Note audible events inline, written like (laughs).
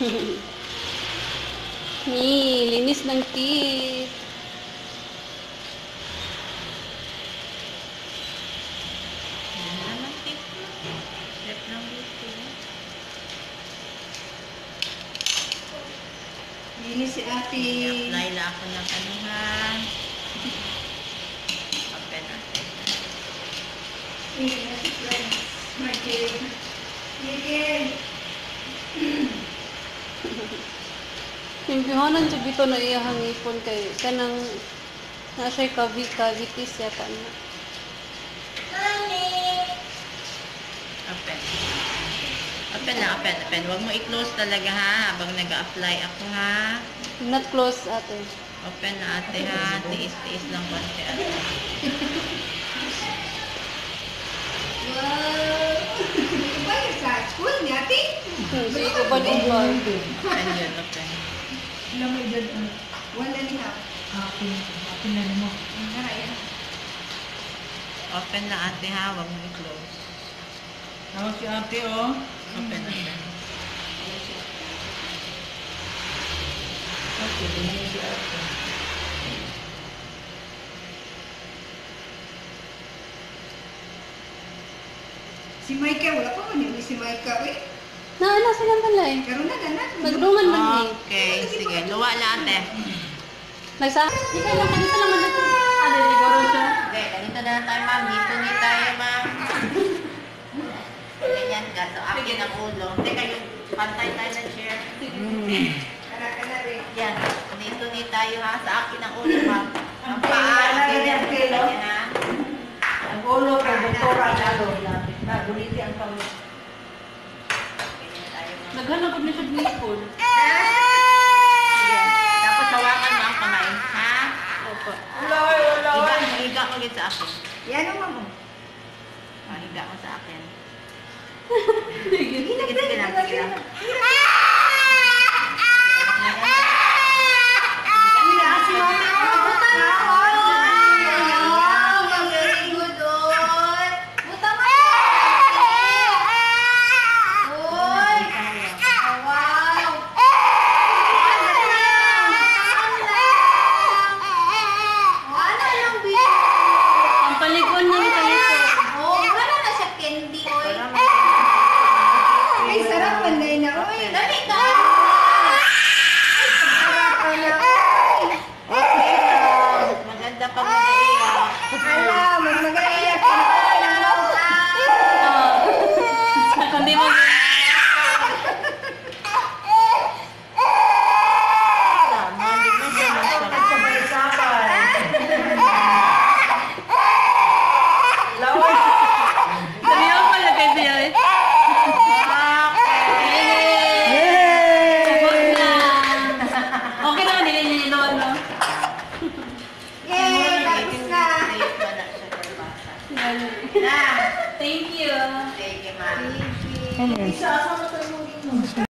(laughs) Ni, linis ng teeth. Linis si ate. I-apply lang ako ng ano ha. Open natin. Linis si friends. Michael. Michael. Yung bihonan siya bito na iyahang ipon kay kanang na siya kavi cavities yata na. Open. Open na, open, open. Huwag mo i-close talaga ha, habang nag-apply ako ha. Not close ate. Open na ate ha, tiis-tiis lang konti ate. Wow. (laughs) Ito ba yung sa school ni ate? Hmm, sige ko ba din ba? Open yun, open. Ilan may dyan, ano? One and a half. Akin. Akin na mo. Ang naraya. Open na ate ha, huwag mo i-close. Tawag si ate, oh. Open, open. Ate, ganyan si ate. Si Micah, wala pa man yun si Micah. Eh, Na ana silang balay. karoon na na. Nagdungan man ni. Okay, sige. Luwa na ate. Nagsa. Di ka lang kanita lang man dito. Ano di garo siya? Okay, ganito na tayo ma'am. Dito ni tayo ma'am. Ganyan ka. So, akin ang ulo. Teka, yung pantay tayo ng chair. Rin. Yan. Dito ni tayo ha. Sa akin ang ulo ma'am. Ang paa. Ganyan. Ganyan ha. Ang ulo kay Doktora Lalo. Na, guliti ang ma'am. Naghanap ni siya ng ipon. Sige. Tapos hawakan mo ang kamay. Ha? Opo. Uloy, Higa, higa mo ulit sa akin. Yan ang mamo. Ah, higa mo sa akin. (laughs) Sige, Sige, sige lang. Sige lang. Si mama. Wow, magaling mo doon. Buta mo. Uy. Wow. Ano lang biyo? Ang paliguan na ni kalito. Oh, wala na siya candy, oy. Ay, sarap panday na, oy. Dali ka. Sarap ka na, oy. Maganda pag nag-iiyak. Ala, mag nag-aiyak ka na, oy. Ang mauta. Kundi mo Malig na siya. Sabay-sabay. Lawan. Sabi mo pala kay siya eh. Sagot na. Okay naman nila niya yung no? Yay, tapos na. Na! Thank you. Sige, ma'am. Thank you. Tayo mo